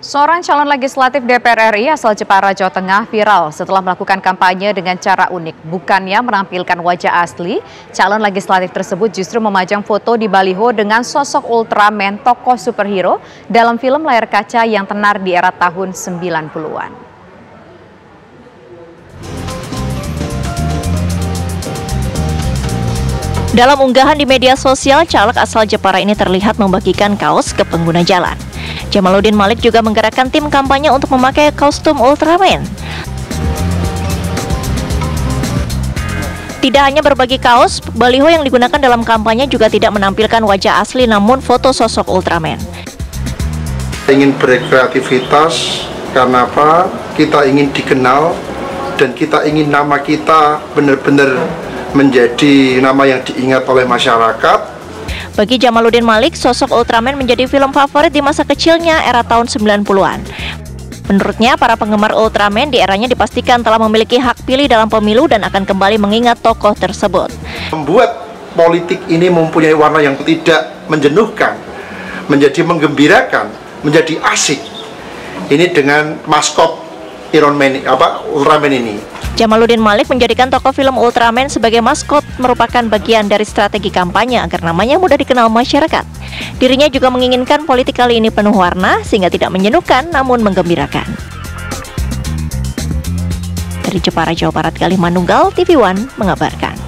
Seorang calon legislatif DPR RI asal Jepara, Jawa Tengah viral setelah melakukan kampanye dengan cara unik. Bukannya menampilkan wajah asli, calon legislatif tersebut justru memajang foto di baliho dengan sosok Ultraman tokoh superhero dalam film layar kaca yang tenar di era tahun 90-an. Dalam unggahan di media sosial, caleg asal Jepara ini terlihat membagikan kaos ke pengguna jalan. Jamaluddin Malik juga menggerakkan tim kampanye untuk memakai kostum Ultraman. Tidak hanya berbagi kaos, baliho yang digunakan dalam kampanye juga tidak menampilkan wajah asli namun foto sosok Ultraman. Ingin berkreativitas karena apa? Kita ingin dikenal dan kita ingin nama kita benar-benar menjadi nama yang diingat oleh masyarakat bagi Jamaluddin Malik, sosok Ultraman menjadi film favorit di masa kecilnya era tahun 90-an. Menurutnya, para penggemar Ultraman di eranya dipastikan telah memiliki hak pilih dalam pemilu dan akan kembali mengingat tokoh tersebut. Membuat politik ini mempunyai warna yang tidak menjenuhkan, menjadi menggembirakan, menjadi asik. Ini dengan maskot Iron Man, apa Ultraman ini. Jamaluddin Malik menjadikan tokoh film Ultraman sebagai maskot merupakan bagian dari strategi kampanye agar namanya mudah dikenal masyarakat. Dirinya juga menginginkan politik kali ini penuh warna sehingga tidak menyenuhkan namun menggembirakan. Dari Jepara, Jawa Barat, Kalimanunggal, TV One mengabarkan.